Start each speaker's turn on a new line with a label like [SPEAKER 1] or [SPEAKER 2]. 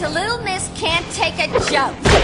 [SPEAKER 1] a little miss can't take a joke.